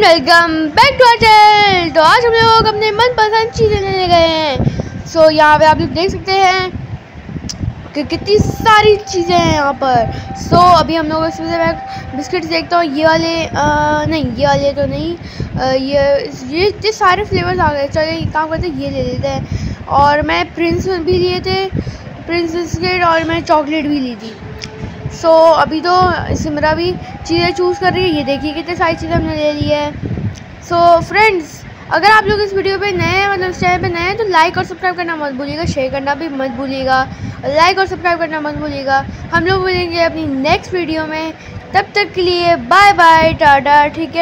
And welcome back to channel तो आज हम लोग अपने मनपसंद चीज़ें लेने गए हैं। सो so, यहाँ पे आप लोग देख सकते हैं कि कितनी सारी चीज़ें हैं यहाँ पर। सो so, अभी हम लोग इसमें से मैं बिस्किट्स देखता हूँ। ये वाले आ, नहीं ये वाले तो नहीं। आ, ये ये इतने सारे फ्लेवर्स आ गए। चलो एक काम करते ये ले लेते हैं। और मैं प्रिंस भी लिए थे। प्रिंस बिस्किट और मैं चॉकलेट भी ली थी। सो so, अभी तो सिमरा भी चीज़ें चूज़ कर रही है। ये देखिए कितने सारी चीज़ें हमने ले ली है। सो so, फ्रेंड्स अगर आप लोग इस वीडियो पे नए हैं मतलब इस चैनल पे नए हैं तो लाइक और सब्सक्राइब करना मत भूलिएगा। शेयर करना भी मत भूलिएगा। लाइक और सब्सक्राइब करना मत भूलिएगा। हम लोग मिलेंगे अपनी नेक्स्ट वीडियो में। तब तक के लिए बाय बाय टाटा ठीक है?